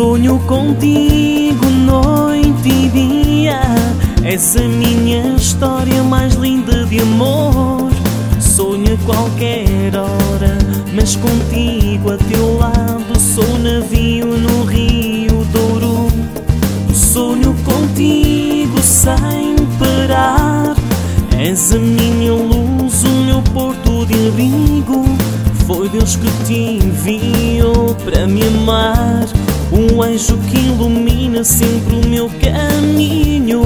Sonho contigo noite e dia. Essa minha história mais linda de amor. Sonho a qualquer hora, mas contigo a teu lado. És a minha luz, o meu porto de abrigo. Foi Deus que te enviou para me amar. Um anjo que ilumina sempre o meu caminho.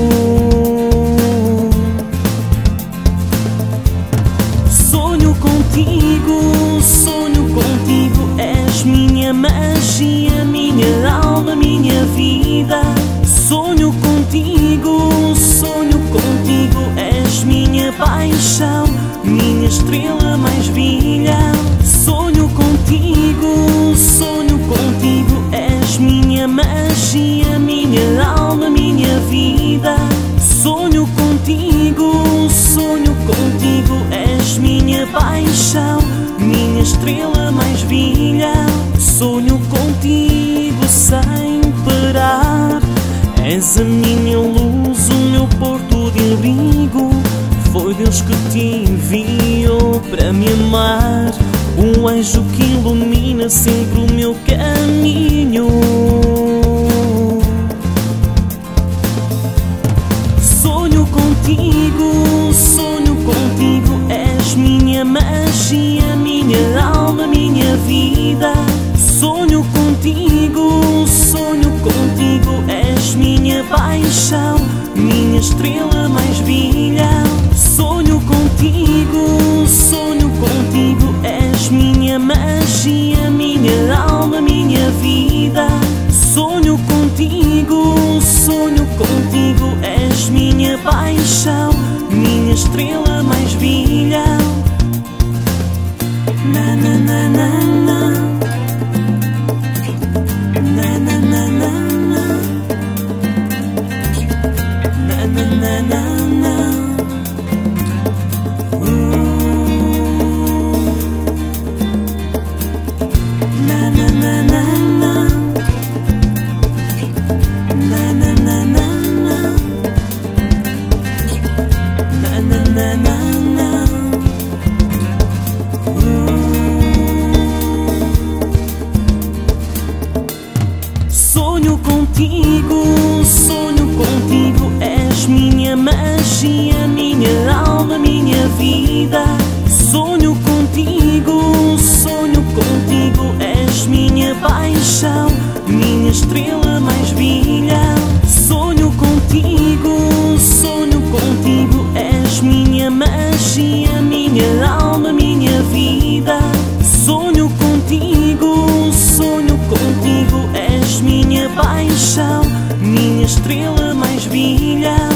Sonho contigo, sonho contigo, és minha magia, minha alma, minha vida. Sonho contigo, contigo, sonho contigo, és minha magia, minha alma, minha vida. Sonho contigo, sonho contigo, és minha paixão, minha estrela mais brilha. Sonho contigo sem parar. És a minha luz, o meu porto de abrigo. Foi Deus que te enviou para me amar. Um anjo que ilumina sempre o meu caminho. Sonho contigo, sonho contigo, és minha magia, minha alma, minha vida. Sonho contigo, sonho contigo, és minha paixão, minha estrela mais brilha. Sonho contigo, contigo, sonho contigo. És minha magia, minha alma, minha vida. Sonho contigo, sonho contigo. És minha paixão, minha estrela mais brilha. Sonho contigo, sonho contigo. És minha magia, minha alma, minha paixão, minha estrela mais brilhante.